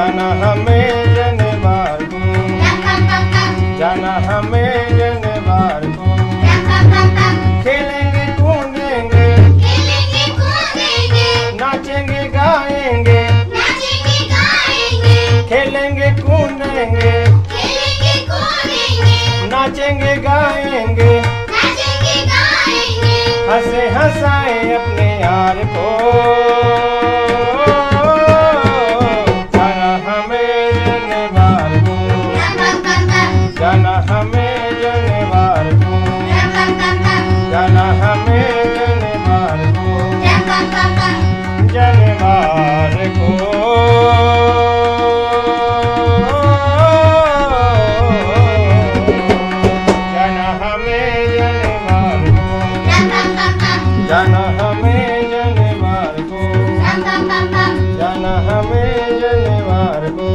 जाना हमें जनवार को जाना हमें जनवार को खेलेंगे, कूदेंगे। नाचेंगे, गाएँगे। खेलेंगे, कूदेंगे। नाचेंगे, गाएँगे। हंसे, हंसाए अपने यार को। जाना हमें जनवार को। हमें जनवार को।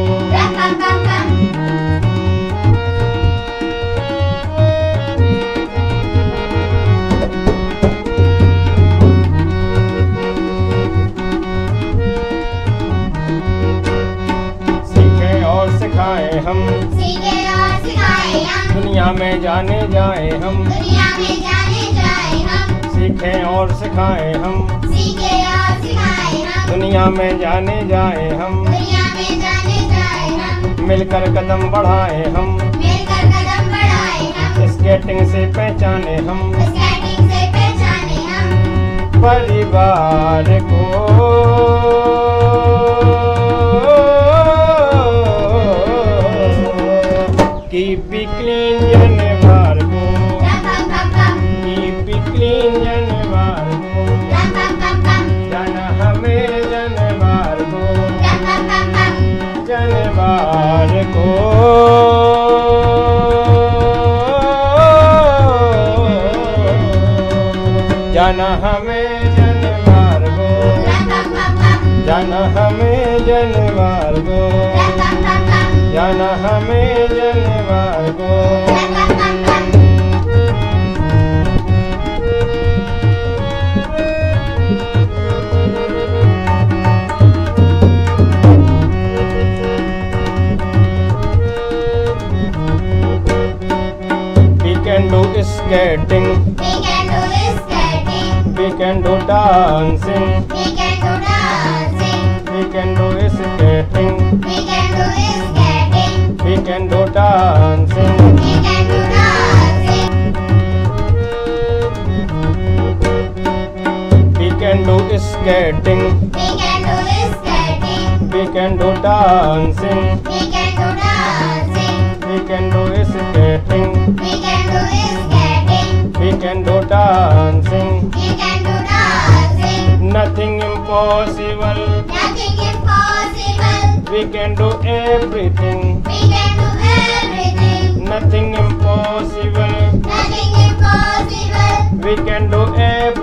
सीखें और हम सीखे और सिखाए हम। दुनिया में जाने जाए हम। दुनिया में जाने जाए हम। सीखें और सिखाएँ हम। सीखे और सिखाए हम। दुनिया में जाने जाए हम। दुनिया में जाने जाए हम। मिलकर कदम बढ़ाए हम। मिलकर कदम बढ़ाए हम। स्केटिंग से पहचाने हम। स्केटिंग से पहचाने हम। परिवार को। कीप क्लीन को। जन हमें जन मार्गो। जाना हमें जन मार्गो। जाना हमें जन को do skating, We can do skating we can do dancing, We can do dancing we can do skating, We can do skating we can do dancing. We can do dancing We can do skating, We can do skating we can do dancing, We can do dancing can do dancing. We can do dancing Nothing impossible, Nothing impossible we can do everything. We can do everything Nothing impossible, Nothing impossible we can do everything.